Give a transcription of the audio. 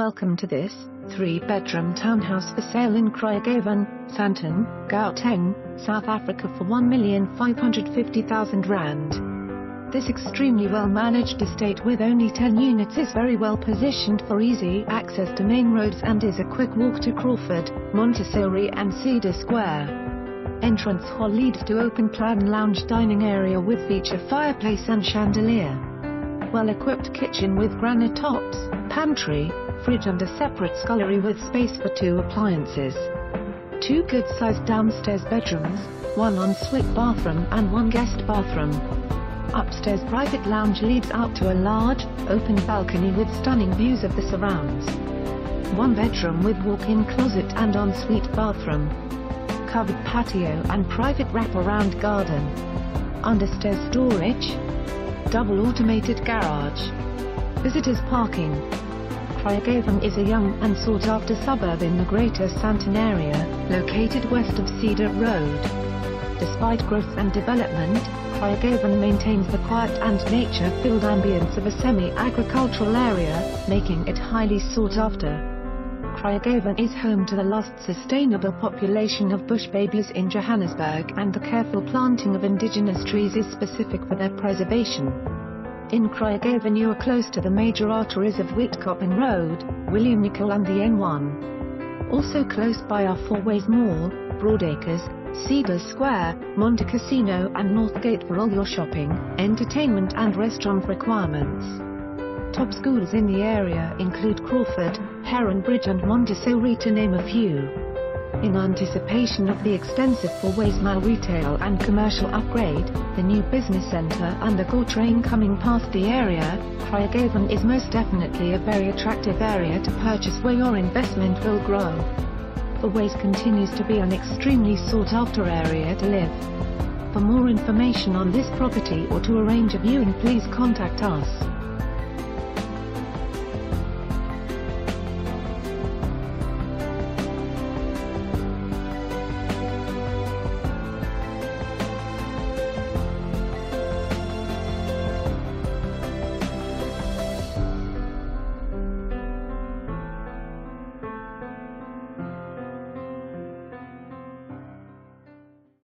Welcome to this, three-bedroom townhouse for sale in Craigavon, Sandton, Gauteng, South Africa for R1,550,000. This extremely well-managed estate with only 10 units is very well positioned for easy access to main roads and is a quick walk to Crawford, Montessori and Cedar Square. Entrance hall leads to open-plan lounge dining area with feature fireplace and chandelier. Well-equipped kitchen with granite tops, pantry, fridge and a separate scullery with space for two appliances. Two good-sized downstairs bedrooms, one ensuite bathroom and one guest bathroom. Upstairs private lounge leads out to a large, open balcony with stunning views of the surrounds. One bedroom with walk-in closet and ensuite bathroom. Covered patio and private wraparound garden. Understairs storage. Double automated garage. Visitors parking. Craigavon is a young and sought-after suburb in the Greater Sandton area, located west of Cedar Road. Despite growth and development, Craigavon maintains the quiet and nature-filled ambience of a semi-agricultural area, making it highly sought after. Craigavon is home to the last sustainable population of bush babies in Johannesburg and the careful planting of indigenous trees is specific for their preservation. In Craigavon you are close to the major arteries of Witkoppen Road, William Nicol and the N1. Also close by are Fourways Mall, Broadacres, Cedar Square, Montecasino and Northgate for all your shopping, entertainment and restaurant requirements. Top schools in the area include Crawford, Heron Bridge and Montessori to name a few. In anticipation of the extensive Fourways Mall retail and commercial upgrade, the new business centre and the Gautrain coming past the area, Craigavon is most definitely a very attractive area to purchase where your investment will grow. Fourways continues to be an extremely sought after area to live. For more information on this property or to arrange a viewing please contact us.